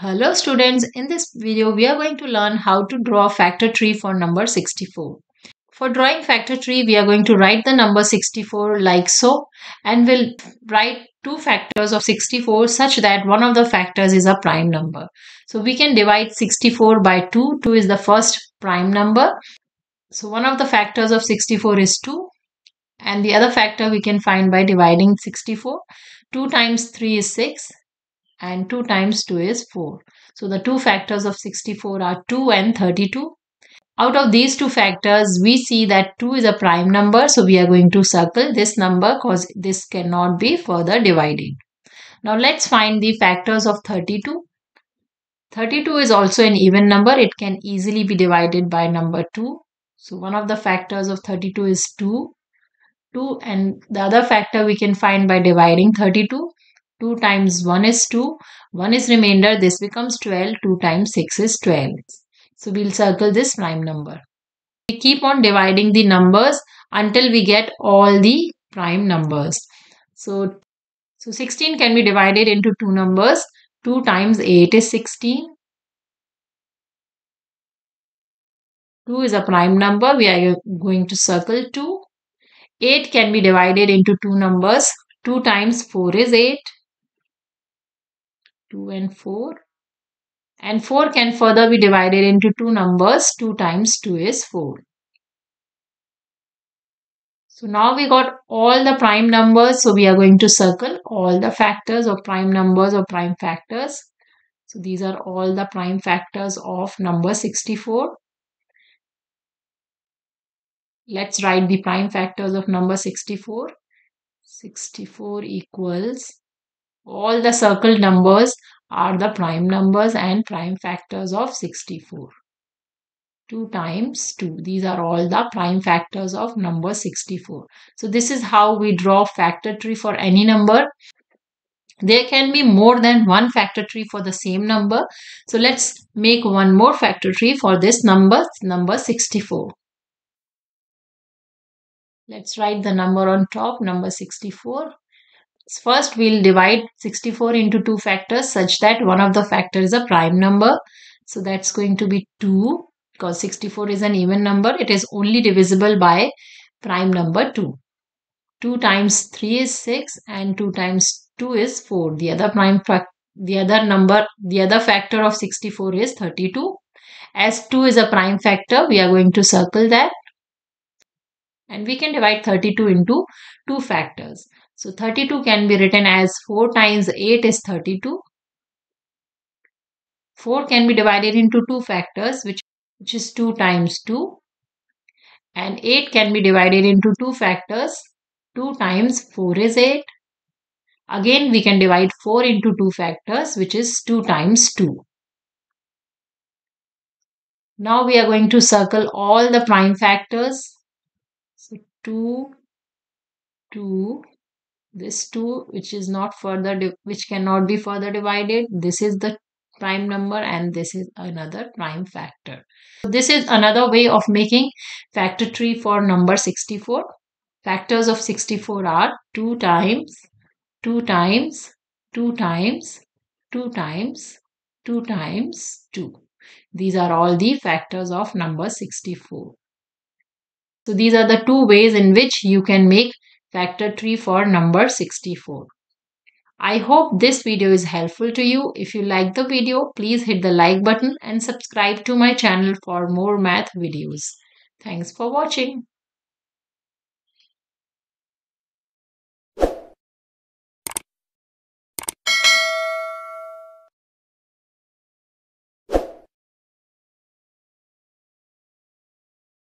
Hello students, in this video we are going to learn how to draw factor tree for number 64. For drawing factor tree we are going to write the number 64 like so and we'll write two factors of 64 such that one of the factors is a prime number. So we can divide 64 by 2, 2 is the first prime number. So one of the factors of 64 is 2 and the other factor we can find by dividing 64. 2 times 3 is 6 and 2 times 2 is 4. So the two factors of 64 are 2 and 32. Out of these two factors, we see that 2 is a prime number. So we are going to circle this number because this cannot be further divided. Now let's find the factors of 32. 32 is also an even number. It can easily be divided by number 2. So one of the factors of 32 is 2. 2 and the other factor we can find by dividing 32 2 times 1 is 2. 1 is remainder. This becomes 12. 2 times 6 is 12. So we'll circle this prime number. We keep on dividing the numbers until we get all the prime numbers. So, so 16 can be divided into two numbers. 2 times 8 is 16. 2 is a prime number. We are going to circle 2. 8 can be divided into two numbers. 2 times 4 is 8. 2 and 4 and 4 can further be divided into two numbers. 2 times 2 is 4 so now we got all the prime numbers. So we are going to circle all the factors of prime numbers or prime factors. So these are all the prime factors of number 64 let's write the prime factors of number 64 64 equals all the circled numbers are the prime numbers and prime factors of 64. 2 times 2. These are all the prime factors of number 64. So this is how we draw factor tree for any number. There can be more than one factor tree for the same number. So let's make one more factor tree for this number, number 64. Let's write the number on top, number 64. First, we'll divide 64 into two factors such that one of the factors is a prime number. So that's going to be 2 because 64 is an even number. It is only divisible by prime number 2. 2 times 3 is 6 and 2 times 2 is 4. The other prime the other number, the other factor of 64 is 32. As 2 is a prime factor, we are going to circle that. And we can divide 32 into two factors. So 32 can be written as 4 times 8 is 32. 4 can be divided into two factors which, which is 2 times 2. And 8 can be divided into two factors. 2 times 4 is 8. Again we can divide 4 into two factors which is 2 times 2. Now we are going to circle all the prime factors. So 2, 2, this 2 which is not further which cannot be further divided. This is the prime number and this is another prime factor. So this is another way of making factor tree for number 64 factors of 64 are 2 times 2 times 2 times 2 times 2 times 2 these are all the factors of number 64 so these are the two ways in which you can make factor tree for number 64. I hope this video is helpful to you. If you like the video, please hit the like button and subscribe to my channel for more math videos. Thanks for watching.